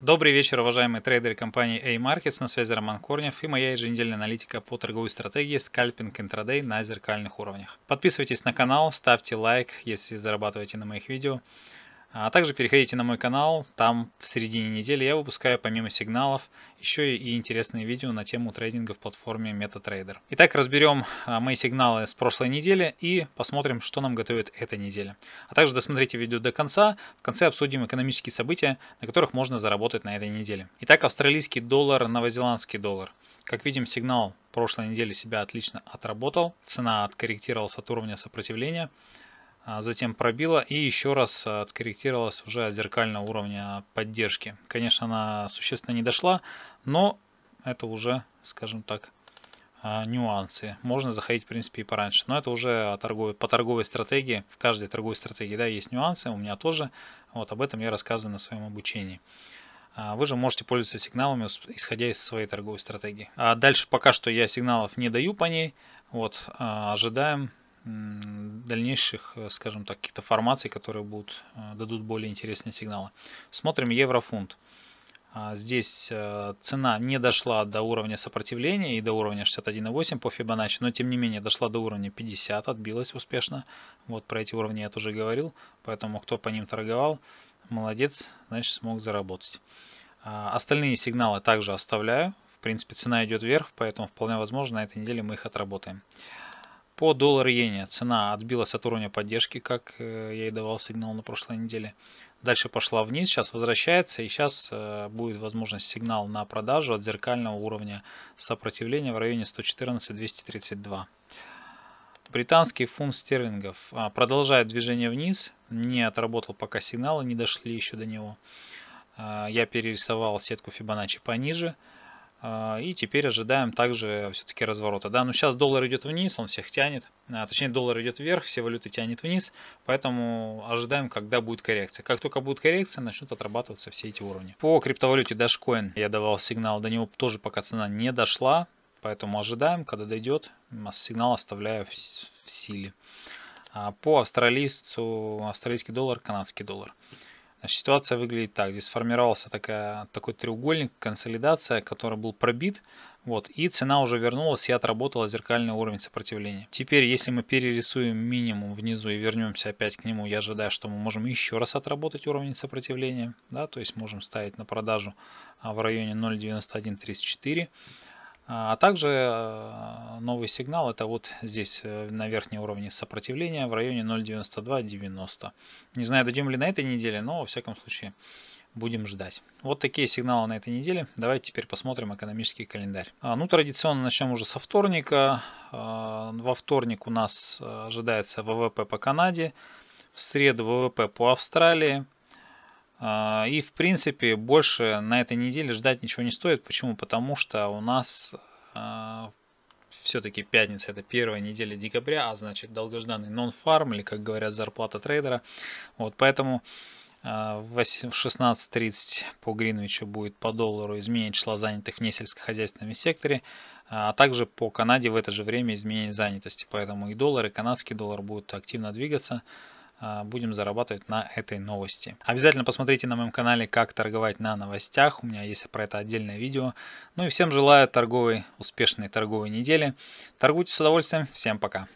Добрый вечер, уважаемые трейдеры компании A-Markets. На связи Роман Корнев и моя еженедельная аналитика по торговой стратегии скальпинг интрадей на зеркальных уровнях. Подписывайтесь на канал, ставьте лайк, если зарабатываете на моих видео. А также переходите на мой канал, там в середине недели я выпускаю помимо сигналов еще и интересные видео на тему трейдинга в платформе MetaTrader. Итак, разберем а, мои сигналы с прошлой недели и посмотрим, что нам готовит эта неделя. А также досмотрите видео до конца, в конце обсудим экономические события, на которых можно заработать на этой неделе. Итак, австралийский доллар, новозеландский доллар. Как видим, сигнал прошлой недели себя отлично отработал, цена откорректировалась от уровня сопротивления. А, затем пробила и еще раз откорректировалась уже от зеркального уровня поддержки. Конечно, она существенно не дошла, но это уже, скажем так, а, нюансы. Можно заходить, в принципе, и пораньше. Но это уже по торговой стратегии. В каждой торговой стратегии да, есть нюансы, у меня тоже. Вот об этом я рассказываю на своем обучении. А, вы же можете пользоваться сигналами, исходя из своей торговой стратегии. А дальше пока что я сигналов не даю по ней. Вот, ожидаем дальнейших, э, скажем так, каких-то формаций, которые будут, э, дадут более интересные сигналы. Смотрим еврофунт. А, здесь э, цена не дошла до уровня сопротивления и до уровня 61.8 по Fibonacci, но тем не менее дошла до уровня 50, отбилась успешно. Вот про эти уровни я тоже говорил, поэтому кто по ним торговал, молодец, значит смог заработать. А, остальные сигналы также оставляю. В принципе цена идет вверх, поэтому вполне возможно на этой неделе мы их отработаем. По доллар-иене цена отбилась от уровня поддержки, как э, я и давал сигнал на прошлой неделе. Дальше пошла вниз, сейчас возвращается и сейчас э, будет возможность сигнал на продажу от зеркального уровня сопротивления в районе 114-232. Британский фунт стерлингов а, продолжает движение вниз, не отработал пока сигналы, не дошли еще до него. А, я перерисовал сетку Fibonacci пониже. А, и теперь ожидаем также все-таки разворота. Да, но сейчас доллар идет вниз, он всех тянет. А, точнее, доллар идет вверх, все валюты тянет вниз. Поэтому ожидаем, когда будет коррекция. Как только будет коррекция, начнут отрабатываться все эти уровни. По криптовалюте Dashcoin я давал сигнал, до него тоже пока цена не дошла. Поэтому ожидаем, когда дойдет, сигнал оставляю в, в силе. А по австралийцу, австралийский доллар, канадский доллар. Значит, ситуация выглядит так. Здесь сформировался такая, такой треугольник, консолидация, который был пробит. Вот, и цена уже вернулась и отработала зеркальный уровень сопротивления. Теперь, если мы перерисуем минимум внизу и вернемся опять к нему, я ожидаю, что мы можем еще раз отработать уровень сопротивления. Да, то есть можем ставить на продажу а, в районе 0.9134. А также э, новый сигнал это вот здесь э, на верхнем уровне сопротивления в районе 0.9290. Не знаю, дойдем ли на этой неделе, но во всяком случае будем ждать. Вот такие сигналы на этой неделе. Давайте теперь посмотрим экономический календарь. А, ну, традиционно начнем уже со вторника. А, во вторник у нас э, ожидается ВВП по Канаде. В среду ВВП по Австралии. А, и в принципе больше на этой неделе ждать ничего не стоит. Почему? Потому что у нас а, все-таки пятница это первая неделя декабря, а значит долгожданный нон-фарм или как говорят зарплата трейдера. Вот поэтому а, в 16.30 по Гринвичу будет по доллару изменение числа занятых в несельскохозяйственном секторе, а также по Канаде в это же время изменение занятости. Поэтому и доллар, и канадский доллар будут активно двигаться. А, будем зарабатывать на этой новости. Обязательно посмотрите на моем канале, как торговать на новостях. У меня есть про это отдельное видео. Ну и всем желаю торговой, успешной торговой недели. Торгуйте с удовольствием. Всем пока.